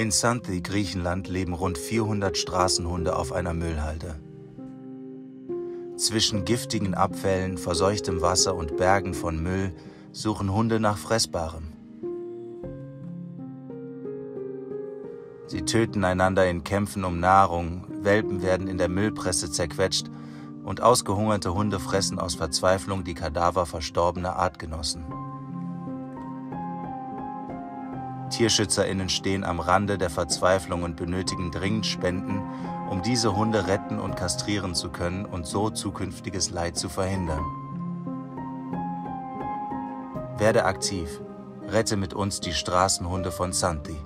In Santi, Griechenland, leben rund 400 Straßenhunde auf einer Müllhalde. Zwischen giftigen Abfällen, verseuchtem Wasser und Bergen von Müll suchen Hunde nach Fressbarem. Sie töten einander in Kämpfen um Nahrung, Welpen werden in der Müllpresse zerquetscht und ausgehungerte Hunde fressen aus Verzweiflung die Kadaver verstorbener Artgenossen. TierschützerInnen stehen am Rande der Verzweiflung und benötigen dringend Spenden, um diese Hunde retten und kastrieren zu können und so zukünftiges Leid zu verhindern. Werde aktiv. Rette mit uns die Straßenhunde von Santi.